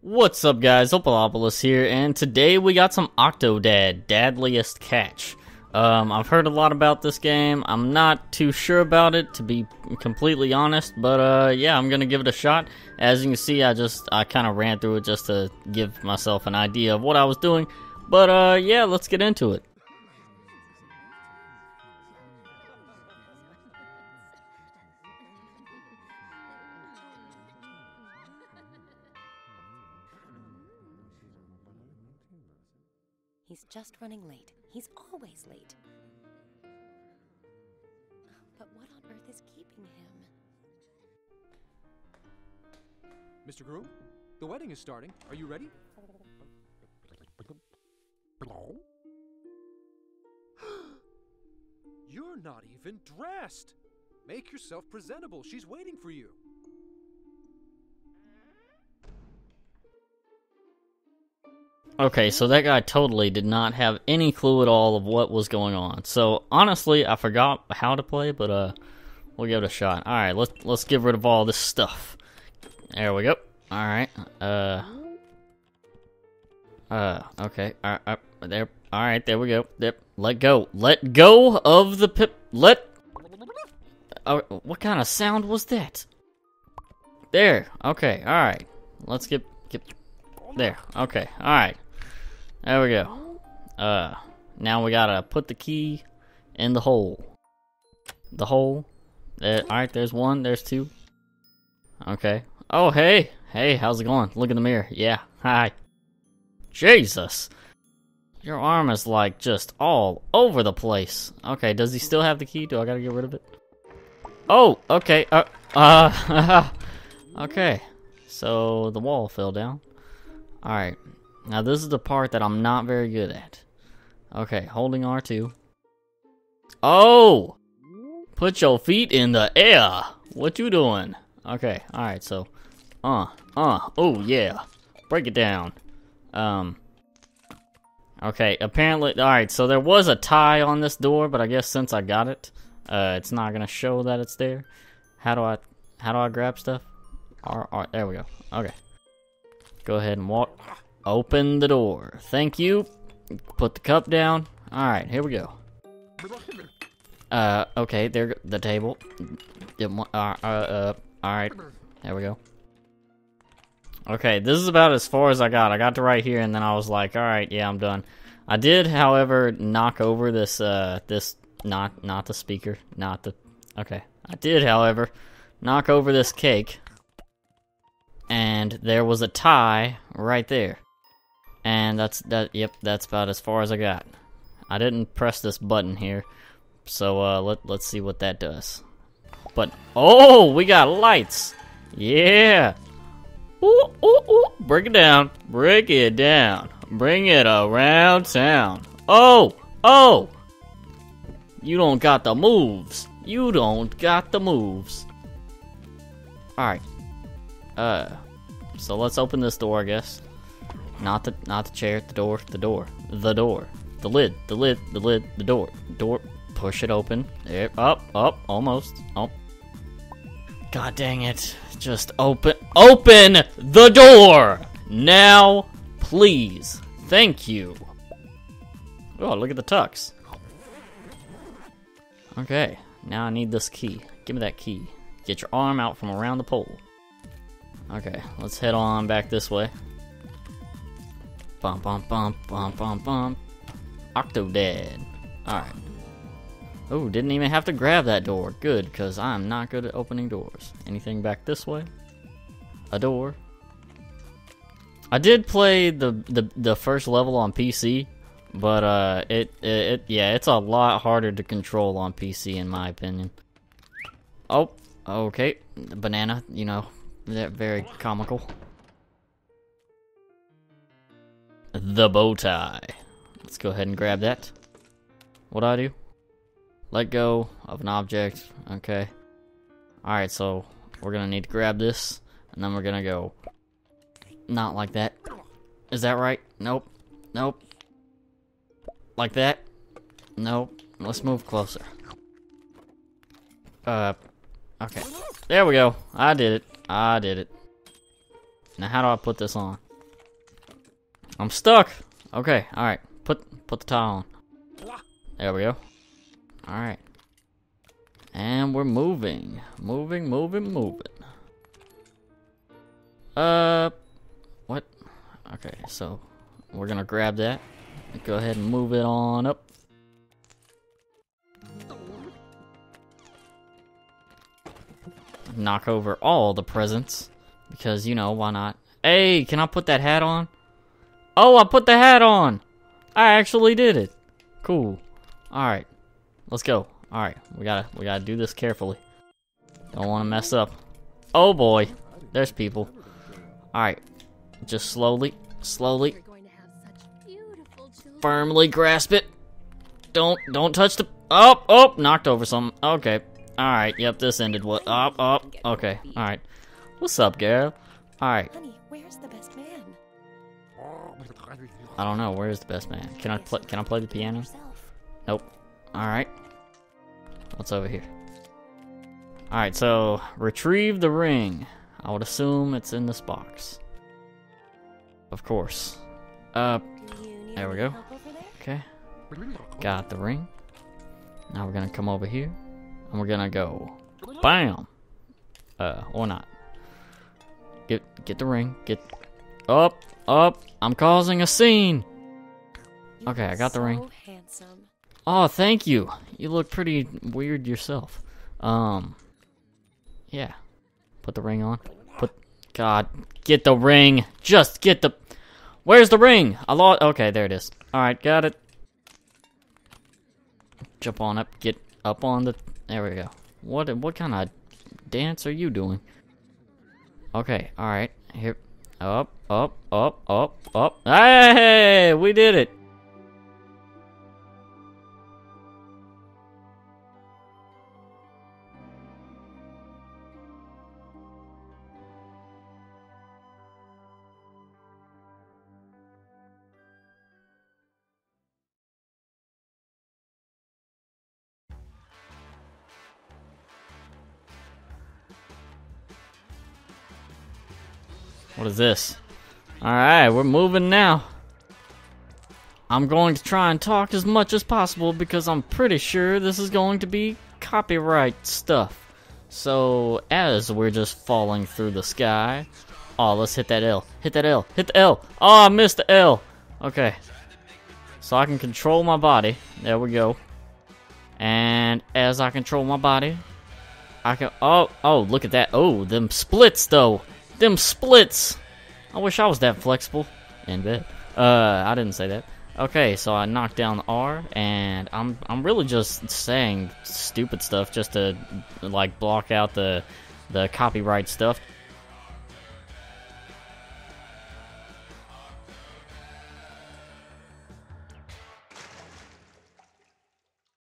What's up guys, Opalopolis here, and today we got some Octodad, Dadliest Catch. Um, I've heard a lot about this game, I'm not too sure about it, to be completely honest, but uh, yeah, I'm gonna give it a shot. As you can see, I just, I kinda ran through it just to give myself an idea of what I was doing, but uh, yeah, let's get into it. He's just running late. He's always late. But what on earth is keeping him? Mr. Groom, the wedding is starting. Are you ready? You're not even dressed. Make yourself presentable. She's waiting for you. Okay, so that guy totally did not have any clue at all of what was going on. So honestly, I forgot how to play, but uh, we'll give it a shot. All right, let's let's get rid of all this stuff. There we go. All right. Uh. Uh. Okay. All right. There. All right. There we go. Yep. Let go. Let go of the pip. Let. Uh, what kind of sound was that? There. Okay. All right. Let's get get there. Okay. All right. There we go. Uh, now we gotta put the key in the hole. The hole. There, all right. There's one. There's two. Okay. Oh, hey. Hey, how's it going? Look in the mirror. Yeah. Hi. Jesus. Your arm is like just all over the place. Okay, does he still have the key? Do I gotta get rid of it? Oh, okay. Uh, uh okay. So the wall fell down. Alright. Now this is the part that I'm not very good at. Okay, holding R2. Oh! Put your feet in the air! What you doing? Okay, alright, so. Uh, uh, oh yeah. Break it down. Um. Okay, apparently, alright, so there was a tie on this door, but I guess since I got it, uh, it's not gonna show that it's there. How do I, how do I grab stuff? R, R, there we go. Okay. Go ahead and walk. Open the door. Thank you. Put the cup down. Alright, here we go. Uh, okay, there, the table. Uh, uh, uh, alright. There we go. Okay, this is about as far as I got. I got to right here, and then I was like, alright, yeah, I'm done. I did, however, knock over this, uh, this, not, not the speaker, not the, okay. I did, however, knock over this cake and there was a tie right there. And that's that yep, that's about as far as I got. I didn't press this button here. So uh let let's see what that does. But oh, we got lights. Yeah. Ooh, ooh, ooh. Break it down. Break it down. Bring it around town. Oh, oh. You don't got the moves. You don't got the moves. Alright. Uh, so let's open this door, I guess. Not the not the chair, the door, the door, the door, the lid, the lid, the lid, the door, door. Push it open. There, up, up, almost. Oh. God dang it! Just open, open the door now, please. Thank you. Oh, look at the tux. Okay, now I need this key. Give me that key. Get your arm out from around the pole. Okay, let's head on back this way. Bump, bump, bump, bump, bump, bump. Octodad. Alright. Oh, didn't even have to grab that door. Good, because I'm not good at opening doors. Anything back this way? A door. I did play the the, the first level on PC, but uh, it, it it yeah, it's a lot harder to control on PC in my opinion. Oh, okay, banana. You know, very comical. The bow tie. Let's go ahead and grab that. What do I do? Let go of an object. Okay. Alright, so we're gonna need to grab this, and then we're gonna go not like that. Is that right? Nope. Nope. Like that? Nope. Let's move closer. Uh, okay. There we go. I did it. I did it. Now how do I put this on? I'm stuck. Okay, alright. Put put the tile on. There we go. Alright. And we're moving. Moving, moving, moving. Uh what? Okay, so we're gonna grab that. Go ahead and move it on up. Knock over all the presents. Because, you know, why not? Hey, can I put that hat on? Oh, I put the hat on! I actually did it. Cool. Alright. Let's go. Alright, we gotta we gotta do this carefully. Don't wanna mess up. Oh boy. There's people. Alright. Just slowly, slowly, You're going to have such beautiful children. firmly grasp it. Don't don't touch the Oh, oh, knocked over something. Okay. Alright, yep, this ended what up, up. Okay, alright. What's up, girl? Alright. Honey, where's the best man? I don't know, where's the best man? Can I play can I play the piano? Nope. Alright. What's over here? Alright, so retrieve the ring. I would assume it's in this box. Of course. Uh, There we go. okay. Got the ring. Now we're gonna come over here. And we're gonna go. BAM! Uh, or not. Get get the ring. Get up, up. I'm causing a scene. You Okay, I got the ring. Handsome. Oh, thank you. You look pretty weird yourself. Um, yeah. Put the ring on. Put. God, get the ring. Just get the. Where's the ring? I lost. Okay, there it is. All right, got it. Jump on up. Get up on the. There we go. What? What kind of dance are you doing? Okay. All right. Here. Up. Up. Up. Up. Up. Hey, we did it. What is this? Alright, we're moving now. I'm going to try and talk as much as possible because I'm pretty sure this is going to be copyright stuff. So, as we're just falling through the sky. Oh, let's hit that L. Hit that L. Hit the L. Oh, I missed the L. Okay. So I can control my body. There we go. And as I control my body, I can. Oh, oh, look at that. Oh, them splits though. Them splits. I wish I was that flexible in bed. Uh, I didn't say that. Okay, so I knocked down R, and I'm I'm really just saying stupid stuff just to like block out the the copyright stuff.